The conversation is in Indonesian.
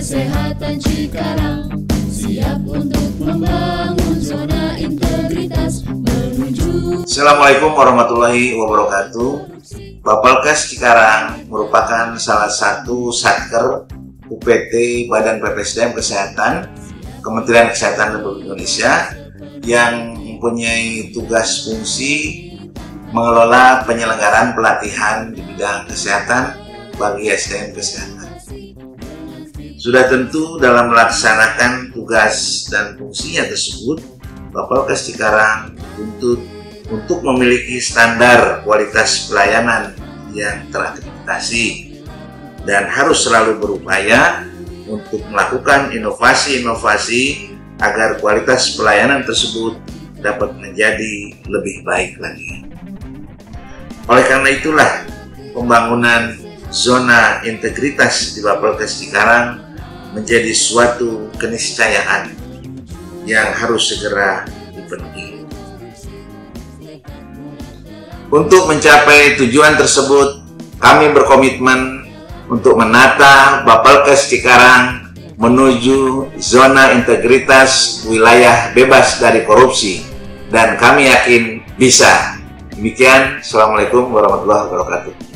Kesehatan Cikarang siap untuk membangun zona integritas menuju Assalamualaikum warahmatullahi wabarakatuh. Bapelkes Cikarang merupakan salah satu satker UPT Badan PPSDM Kesehatan Kementerian Kesehatan Republik Indonesia yang mempunyai tugas fungsi mengelola penyelenggaraan pelatihan di bidang kesehatan bagi SDM kesehatan. Sudah tentu dalam melaksanakan tugas dan fungsinya tersebut, Bapelkes Cikarang untuk untuk memiliki standar kualitas pelayanan yang terakreditasi dan harus selalu berupaya untuk melakukan inovasi-inovasi agar kualitas pelayanan tersebut dapat menjadi lebih baik lagi. Oleh karena itulah pembangunan zona integritas di Bapelkes Cikarang menjadi suatu keniscayaan yang harus segera dipenuhi. Untuk mencapai tujuan tersebut, kami berkomitmen untuk menata Bapelkes Cikarang menuju zona integritas wilayah bebas dari korupsi dan kami yakin bisa. Demikian, Assalamualaikum warahmatullahi wabarakatuh.